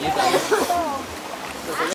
你咋